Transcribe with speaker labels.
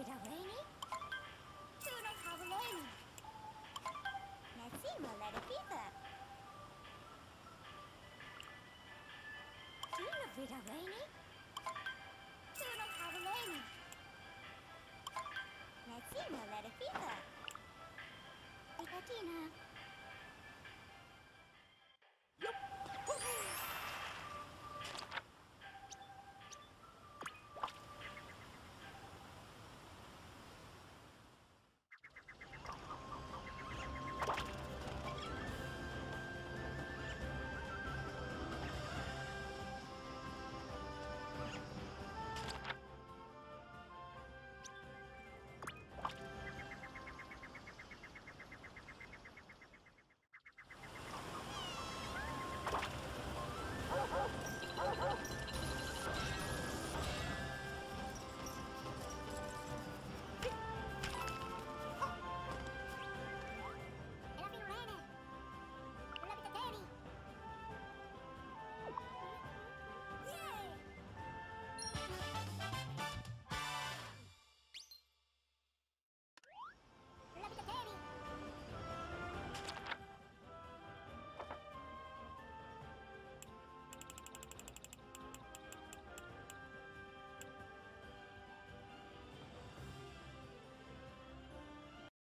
Speaker 1: Vidaleni? Tuno Havaleni? Natsima Ledapitha? Tuno Vidaleni? Tuno Havaleni? Natsima Ledapitha? Ikatina?